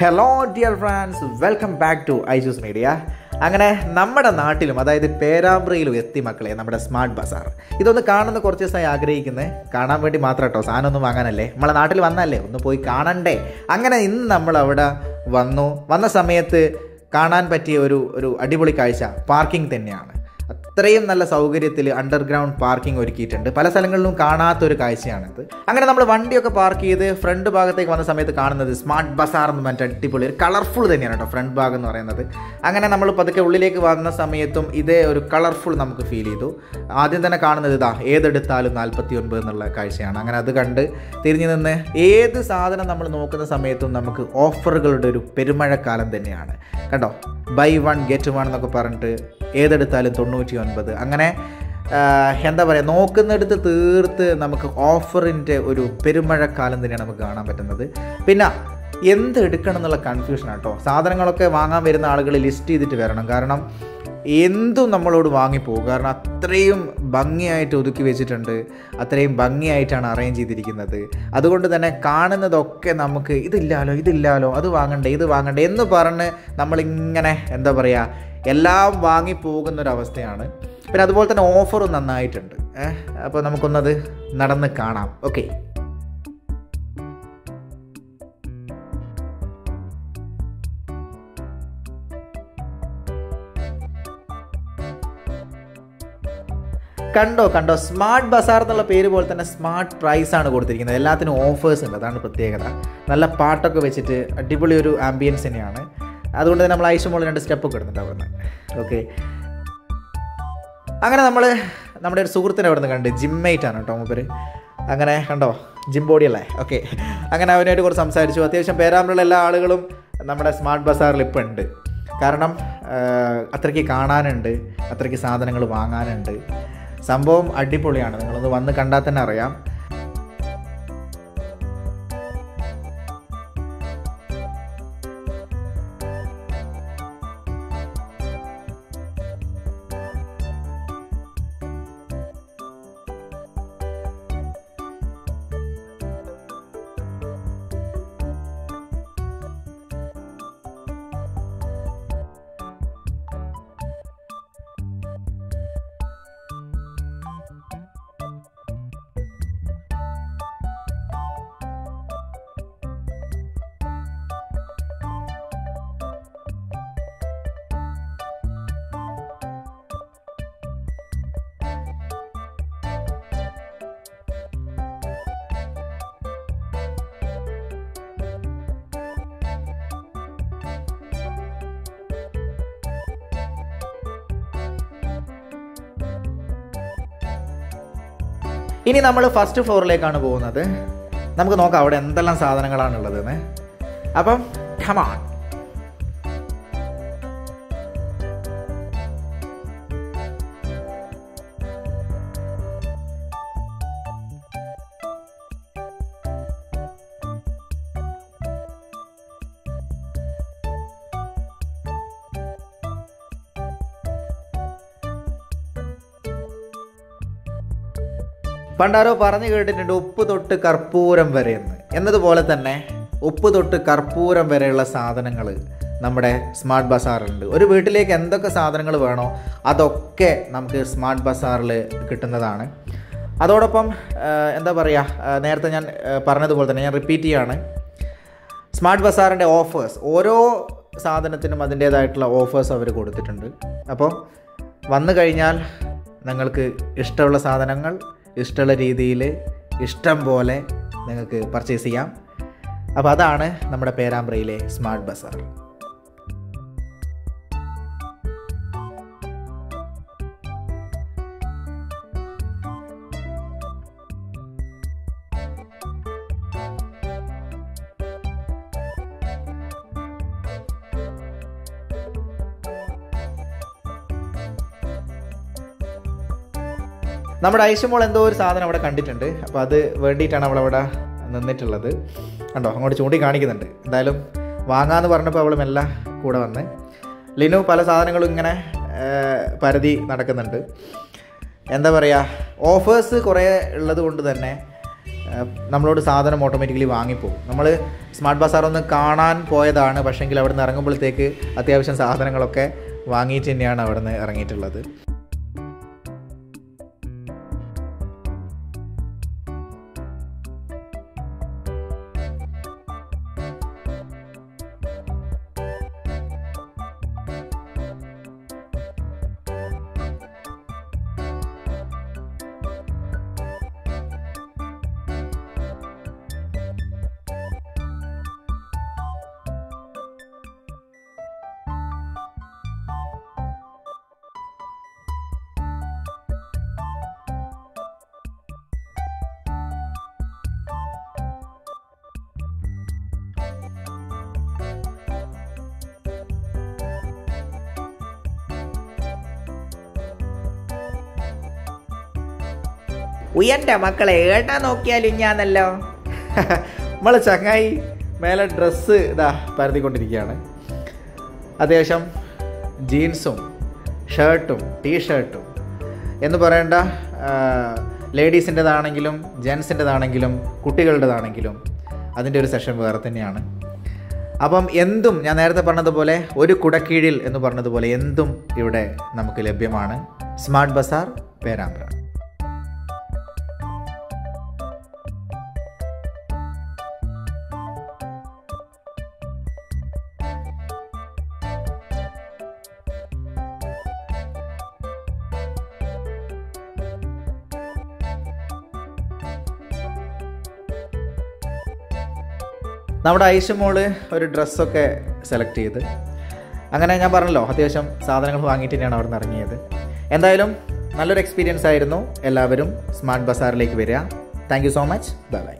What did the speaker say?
Hello dear friends welcome back to ഐജൂസ് media അങ്ങനെ നമ്മുടെ നാട്ടിലും അതായത് പേരാമ്പ്രയിലും എത്തി മക്കളെ നമ്മുടെ സ്മാർട്ട് ബസാർ ഇതൊന്ന് കാണുന്ന കുറച്ച് ദിവസമായി ആഗ്രഹിക്കുന്നത് കാണാൻ വേണ്ടി മാത്രം കേട്ടോ സാധനം ഒന്നും വാങ്ങാനല്ലേ? നമ്മളെ നാട്ടിൽ വന്നല്ലേ ഒന്ന് പോയി കാണണ്ടേ. അങ്ങനെ ഇന്ന് നമ്മൾ അവിടെ വന്നു. വന്ന സമയത്ത് കാണാൻ പറ്റിയ ഒരു ഒരു അടിപൊളി കാഴ്ച പാർക്കിംഗ് തന്നെയാണ്. അത്രയും നല്ല സൗകര്യത്തിൽ അണ്ടർഗ്രൗണ്ട് പാർക്കിംഗ് ഒരുക്കിയിട്ടുണ്ട്. പല സ്ഥലങ്ങളിലും കാണാത്തൊരു കാഴ്ചയാണിത്. അങ്ങനെ നമ്മൾ വണ്ടിയൊക്കെ പാർക്ക് ചെയ്ത് ഫ്രണ്ട് ഭാഗത്തേക്ക് വന്ന സമയത്ത് കാണുന്നത് സ്മാർട്ട് ബസാർ എന്ന് പറഞ്ഞിട്ട് അടിപൊളി ഒരു കളർഫുൾ തന്നെയാണ് കേട്ടോ ഫ്രണ്ട് ഭാഗം എന്ന് പറയുന്നത്. അങ്ങനെ നമ്മൾ പതുക്കെ ഉള്ളിലേക്ക് വന്ന സമയത്തും ഇതേ ഒരു കളർഫുൾ നമുക്ക് ഫീൽ ചെയ്തു. ആദ്യം തന്നെ കാണുന്നത് ഇതാ ഏതെടുത്താലും നാൽപ്പത്തി ഒൻപത് എന്നുള്ള കാഴ്ചയാണ്. അങ്ങനെ അത് കണ്ട് തിരിഞ്ഞു നിന്ന് ഏത് സാധനം നമ്മൾ നോക്കുന്ന സമയത്തും നമുക്ക് ഓഫറുകളുടെ ഒരു പെരുമഴക്കാലം തന്നെയാണ്. കണ്ടോ? ബൈ വൺ ഗെറ്റ് വൺ എന്നൊക്കെ പറഞ്ഞിട്ട് ഏതെടുത്താലും തൊണ്ണൂറ്റി ഒൻപത് അങ്ങനെ എന്താ പറയുക നോക്കുന്നിടത്ത് തീർത്ത് നമുക്ക് ഓഫറിന്റെ ഒരു പെരുമഴക്കാലം തന്നെയാണ് നമുക്ക് കാണാൻ പറ്റുന്നത്. പിന്നെ എന്ത് എടുക്കണം എന്നുള്ള കൺഫ്യൂഷൻ കേട്ടോ സാധനങ്ങളൊക്കെ വാങ്ങാൻ വരുന്ന ആളുകൾ ലിസ്റ്റ് ചെയ്തിട്ട് വരണം. കാരണം എന്തും നമ്മളോട് വാങ്ങിപ്പോകും കാരണം അത്രയും ഭംഗിയായിട്ട് ഒതുക്കി വെച്ചിട്ടുണ്ട്. അത്രയും ഭംഗിയായിട്ടാണ് അറേഞ്ച് ചെയ്തിരിക്കുന്നത്. അതുകൊണ്ട് തന്നെ കാണുന്നതൊക്കെ നമുക്ക് ഇതില്ലാലോ ഇതില്ലാലോ അത് വാങ്ങണ്ടേ ഇത് വാങ്ങണ്ടേ എന്ന് പറഞ്ഞ് നമ്മളിങ്ങനെ എന്താ പറയുക എല്ലാം വാങ്ങി പോകുന്നൊരവസ്ഥയാണ്. പിന്നെ അതുപോലെ തന്നെ ഓഫറും നന്നായിട്ടുണ്ട്. അപ്പോൾ നമുക്കൊന്നത് നടന്ന് കാണാം. ഓക്കെ. കണ്ടോ കണ്ടോ? സ്മാർട്ട് ബസാർ എന്നുള്ള പേര് പോലെ തന്നെ സ്മാർട്ട് പ്രൈസ് ആണ് കൊടുത്തിരിക്കുന്നത്. എല്ലാത്തിനും ഓഫേഴ്സ് ഉണ്ട്. അതാണ് പ്രത്യേകത. നല്ല പാട്ടൊക്കെ വെച്ചിട്ട് അടിപൊളി ഒരു ആംബിയൻസ് തന്നെയാണ്. അതുകൊണ്ട് തന്നെ നമ്മൾ ആയുഷ് മോൾ രണ്ട് സ്റ്റെപ്പൊക്കെ ഇടുന്നുണ്ട് അവിടുന്ന് ഓക്കെ അങ്ങനെ നമ്മൾ നമ്മുടെ ഒരു സുഹൃത്തിനെ അവിടെ നിന്ന് കണ്ട്. ആണ് കേട്ടോ മൂപ്പര്. അങ്ങനെ കണ്ടോ? ജിം ബോഡി അല്ലേ? ഓക്കെ അങ്ങനെ അവനായിട്ട് കുറച്ച് സംസാരിച്ചു. അത്യാവശ്യം പേരാമ്പിലുള്ള എല്ലാ ആളുകളും നമ്മുടെ സ്മാർട്ട് ബസാറിൽ ഇപ്പം ഉണ്ട്. കാരണം അത്രയ്ക്ക് കാണാനുണ്ട്. അത്രയ്ക്ക് സാധനങ്ങൾ വാങ്ങാനുണ്ട്. സംഭവം അടിപൊളിയാണ്. നിങ്ങളൊന്ന് വന്ന് കണ്ടാൽ തന്നെ അറിയാം. ഇനി നമ്മൾ ഫസ്റ്റ് ഫ്ലോറിലേക്കാണ് പോകുന്നത്. നമുക്ക് നോക്കാം അവിടെ എന്തെല്ലാം സാധനങ്ങളാണ് സാധനങ്ങളാണുള്ളതെന്ന്. അപ്പം ഖമാൺ പണ്ടാരോ പറഞ്ഞു കേട്ടിട്ടുണ്ട് ഉപ്പ് തൊട്ട് കർപ്പൂരം വരെ എന്ന്. എന്നതുപോലെ തന്നെ ഉപ്പ് തൊട്ട് കർപ്പൂരം വരെയുള്ള സാധനങ്ങൾ നമ്മുടെ സ്മാർട്ട് ബസാറിലുണ്ട്. ഒരു വീട്ടിലേക്ക് എന്തൊക്കെ സാധനങ്ങൾ വേണോ അതൊക്കെ നമുക്ക് സ്മാർട്ട് ബസാറിൽ കിട്ടുന്നതാണ്. അതോടൊപ്പം എന്താ പറയുക നേരത്തെ ഞാൻ പറഞ്ഞതുപോലെ തന്നെ ഞാൻ റിപ്പീറ്റ് ചെയ്യാണ്. സ്മാർട്ട് ബസാറിന്റെ ഓഫേഴ്സ് ഓരോ സാധനത്തിനും അതിന്റേതായിട്ടുള്ള ഓഫേഴ്സ് അവർ കൊടുത്തിട്ടുണ്ട്. അപ്പോൾ വന്നു കഴിഞ്ഞാൽ നിങ്ങൾക്ക് ഇഷ്ടമുള്ള സാധനങ്ങൾ ഇഷ്ടമുള്ള രീതിയിൽ ഇഷ്ടം പോലെ നിങ്ങൾക്ക് പർച്ചേസ് ചെയ്യാം. അപ്പോൾ അതാണ് നമ്മുടെ പേരാമ്പ്രയിലെ സ്മാർട്ട് ബസാർ. നമ്മുടെ ഐഷമോൾ എന്തോ ഒരു സാധനം അവിടെ കണ്ടിട്ടുണ്ട്. അപ്പോൾ അത് വേണ്ടിയിട്ടാണ് അവളവിടെ നിന്നിട്ടുള്ളത്. കണ്ടോ അങ്ങോട്ട് ചൂണ്ടി കാണിക്കുന്നുണ്ട്. എന്തായാലും വാങ്ങാന്ന് പറഞ്ഞപ്പോൾ അവൾ എല്ലാം കൂടെ വന്ന്. ലിനു പല സാധനങ്ങളും ഇങ്ങനെ പരതി നടക്കുന്നുണ്ട്. എന്താ പറയുക ഓഫേഴ്സ് കുറേ ഉള്ളത് കൊണ്ട് തന്നെ നമ്മളോട് സാധനം ഓട്ടോമാറ്റിക്കലി വാങ്ങിപ്പോകും നമ്മൾ സ്മാർട്ട് ബസാർ ഒന്ന് കാണാൻ പോയതാണ് പക്ഷേങ്കിൽ അവിടെ നിന്ന് ഇറങ്ങുമ്പോഴത്തേക്ക് അത്യാവശ്യം സാധനങ്ങളൊക്കെ വാങ്ങിയിട്ട് തന്നെയാണ് അവിടെ നിന്ന് ഇറങ്ങിയിട്ടുള്ളത്. ഉയന്റെ മക്കളെ ഏട്ടാ നോക്കിയാലും ഞാനല്ലോ നമ്മളെ ചങ്ങായി മേലെ ഡ്രസ്സ് ഇതാ പരത്തിക്കൊണ്ടിരിക്കുകയാണ് അത്യാവശ്യം ജീൻസും ഷർട്ടും ടീ ഷർട്ടും എന്ന് പറയേണ്ട ലേഡീസിന്റെതാണെങ്കിലും ജെൻസിന്റെതാണെങ്കിലും കുട്ടികളുടേതാണെങ്കിലും അതിന്റെ ഒരു സെഷൻ വേറെ തന്നെയാണ്. അപ്പം എന്തും ഞാൻ നേരത്തെ പറഞ്ഞതുപോലെ ഒരു കുടക്കീഴിൽ എന്ന് പറഞ്ഞതുപോലെ എന്തും ഇവിടെ നമുക്ക് ലഭ്യമാണ്. Smart bazaar Perambra. നമ്മുടെ ഐഷമോൾ ഒരു ഡ്രസ്സൊക്കെ സെലക്ട് ചെയ്ത്. അങ്ങനെ ഞാൻ പറഞ്ഞല്ലോ അത്യാവശ്യം സാധനങ്ങൾ വാങ്ങിയിട്ട് തന്നെയാണ് അവിടെ നിന്ന് ഇറങ്ങിയത്. എന്തായാലും നല്ലൊരു എക്സ്പീരിയൻസ് ആയിരുന്നു. എല്ലാവരും സ്മാർട്ട് ബസാറിലേക്ക് വരിക. Thank so much bye bye